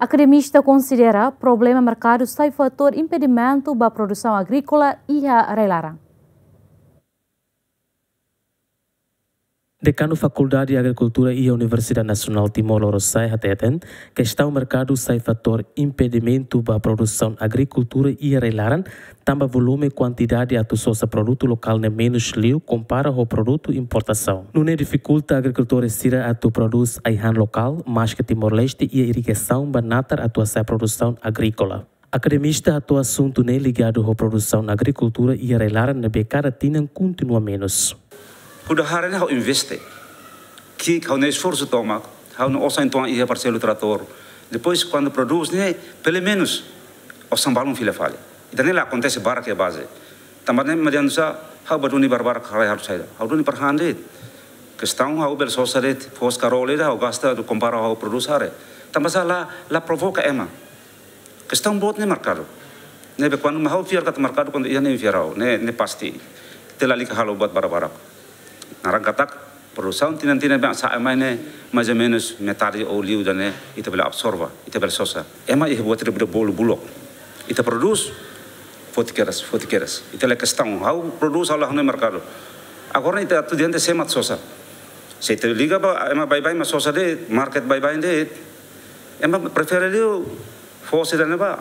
Academista considera problema mercado sai fator impedimento da produção agrícola e a relarang. Decano Faculdade de Agricultura e Universidade Nacional Timor-Leste hateten, questão mercado sai fator impedimento para a produção agricultura e relaran, também volume e quantidade a sosa produto local ne menos liu compara ao produto importação. Não é dificulta agricultores a tu produz aihan local, mas que Timor-Leste e irrigação banatar a tua produção agrícola. Academista atua assunto ne ligado à produção agricultura e relaran ne becada tinam continua menos. Hudaharan hau investe. Que hau ne esforço toma, hau no osa então ia parcelo trator. Depois quando produz ne pelo menos o sambalum fila fale. Então nela acontece bara que base. Também ne mediano sa hau baduni barbar kare harus saida. Hau duni perhande. Questão hau bel sosaret fos carole hau gasta do compara hau produzare. Também sa la la provoca ema. Questão bot ne mercado. Ne be quando hau fiar kat mercado quando ia ne fiarau, ne ne pasti. Telali ka halo buat bara-bara. Narang katak produção tina tina bem sa emai ne mais ou menos metade ou liu dane ita bela absorva ita bela sosa. Ema ia buat de bolo bulok. Ita produz fotiqueiras fotiqueiras ita le questão how produz ala no mercado agora ita tu diante semat sosa. Se te liga ba ema bye bye ma sosa de market bye bye de. Ema prefere liu fosse dane ba.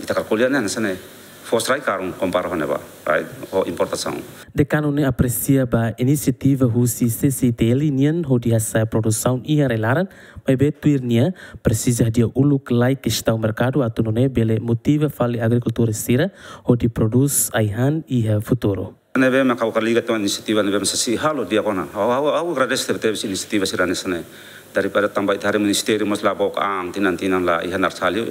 Ita calculian ne sane Fostrai karum compara neba, right? O importação. Decano ne aprecia ba iniciativa husi CCTL nian ho dia sa produção e relaran, mas be tuirnia precisa dia uluk lai questão mercado atu ne bele motiva fali agricultura sira ho di produz aihan e futuro. Neve ma kau kaliga tu inisiativa neve sa si halo dia kona. Au agradece teve teve inisiativa sira nesane. Daripada tambah itu hari ministeri mas labok ang tinan tinan la ihan arsali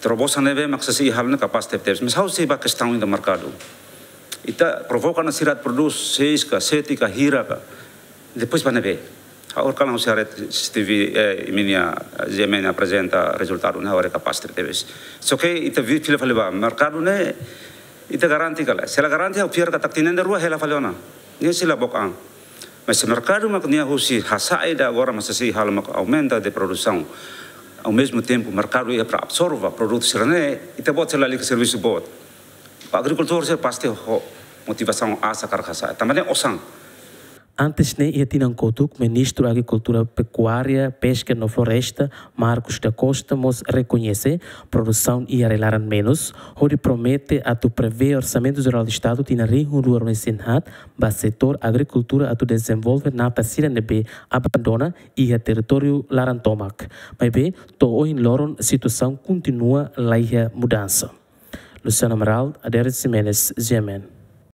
τροβόσανε βέ, μα ξέρει, είχαν καπάστε πτέψει. Με σάου είπα και στάουν τα μαρκάλου. Ήταν προβόκανα σειρά του πρωτού, σέισκα, σέτικα, χείρακα. Δεν πώ είπανε βέ. Ωραία, καλά, όσοι αρέσει στη βι, ε, η μήνυα ζεμένα πρεζέντα, ρεζουλτάρου, ναι, ωραία, καπάστε πτέψει. Σε οκ, είτε βι, φίλε φαλιβά, μαρκάλου, ναι, είτε γαράντι καλά. Σε λα γαράντι, ο φίλε κατά την έντερου, έλα φαλιώνα. Ναι, σε λαμποκάν. Με σε μαρκάλου, μα κνιά, ούσι, χασάιδα, αγόρα μα σε σύ, χάλα, μα αουμέντα, δε προ ao mesmo tempo o mercado ia para absorver produtos serene e te bota lá serviço bot. O agricultor se paste motivação a sacar casa também é osang Antes ne ia tinang kotuk, ministro da Agricultura Pecuária, Pesca e Floresta, Marcos da Costa, mos reconhece produção e arrelaram menos, onde promete a tu prevê orçamento geral do Estado tina rinhu luar mensinhat, ba setor agricultura a tu desenvolve na pasira nebe abandona e a território larantomak. Mas bem, to oin loron situação continua laia mudança. Luciano Amaral, Aderes Jimenez, Gemen.